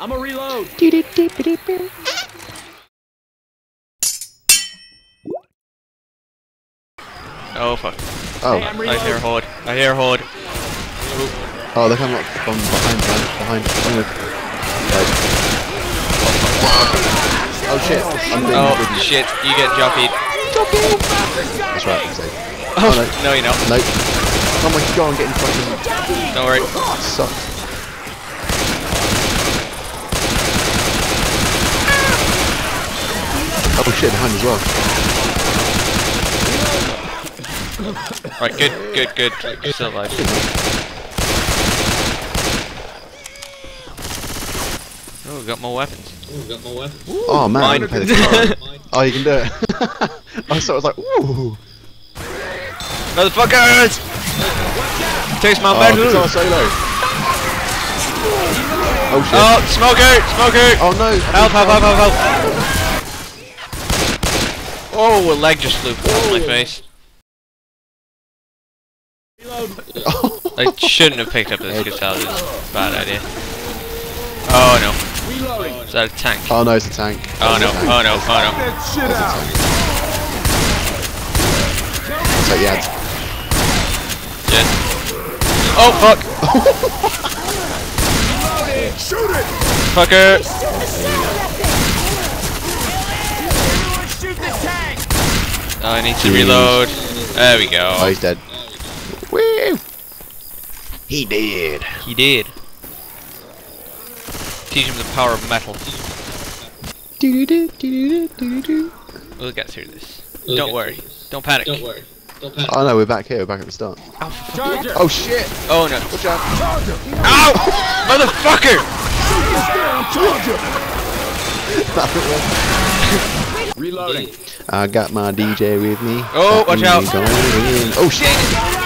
I'm a reload. Oh fuck. Oh, Hey, I'm I hear. Horde. I hear Horde. oh, they're coming up from behind, man. Behind. I'm gonna. Like. Oh shit! I'm being Oh ridden. shit, you get jockeyed. That's right. I'm safe. Oh, oh, no. no you don't. Nope. Oh my god! I'm getting fucking Don't worry. sucked. Oh shit! Behind as well. Right, good, good, good. You're still alive. Oh, we got more weapons. Oh man! I'm Mine. gonna pay the car. oh, you can do it. I saw. it, was like, ooh. Motherfuckers! Taste my Oh, metal! guitar solo. Oh shit. Oh, smoker! Smoker! Oh no! Help, help, help, help, help! Oh, a leg just flew past my face. I shouldn't have picked up this guitar, this is a bad idea. Oh no. Reloading. Is that a tank? Oh no, it's a tank. Oh no, a tank. oh no, oh That shit out. So yeah, no. Oh fuck! Shoot it. Fucker! Shoot the tank. Oh, I need to Jeez. reload. There we go. oh he's dead. Woo! He did. He did. Teach him the power of metal. We'll get through this. Don't worry. Don't panic. Don't worry. Don't panic. Oh no, we're back here. We're back at the start. Charger. Oh shit! Oh no. Watch out! Ow! Motherfucker! Reloading. I got my DJ with me. Oh, watch out. Oh shit!